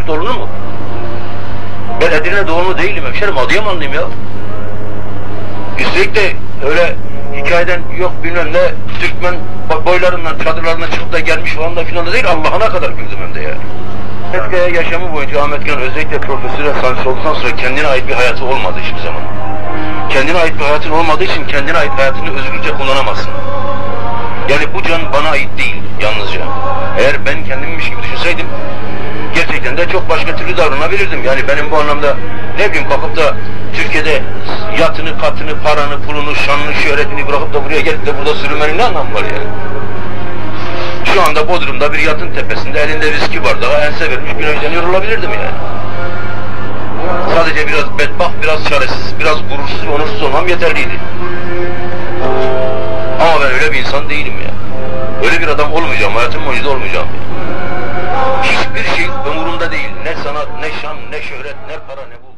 çift olunur mu? Ben Edirne doğumlu değilim hemşerim, Adıyamanlıyım ya. Üstelik de öyle hikayeden yok bilmem ne Türkmen bo- boylarından, çadırlarından çıkıp da gelmiş falan da filan da değil, Allah'ına kadar güldüm hem de yani. Etkaya yaşamı boyunca Ahmet Kan özellikle profesöre sanatçı olduktan sonra kendine ait bir hayatı olmadı hiçbir zaman. Kendine ait bir hayatın olmadığı için kendine ait hayatını özgürce kullanamazsın. Yani bu can bana ait değil yalnızca. Eğer ben gerçekten de çok başka türlü davranabilirdim. Yani benim bu anlamda ne bileyim kalkıp da Türkiye'de yatını, katını, paranı, pulunu, şanını, şöhretini bırakıp da buraya gelip de burada sürünmenin ne anlamı var yani? Şu anda Bodrum'da bir yatın tepesinde elinde viski bardağı ense vermiş güneşleniyor olabilirdim yani. Sadece biraz bedbaht, biraz çaresiz, biraz gurursuz onursuz olmam yeterliydi. Ama ben öyle bir insan değilim ya. Öyle bir adam olmayacağım, hayatım boyunca olmayacağım. Hiçbir ne şöhret, ne para, ne bu.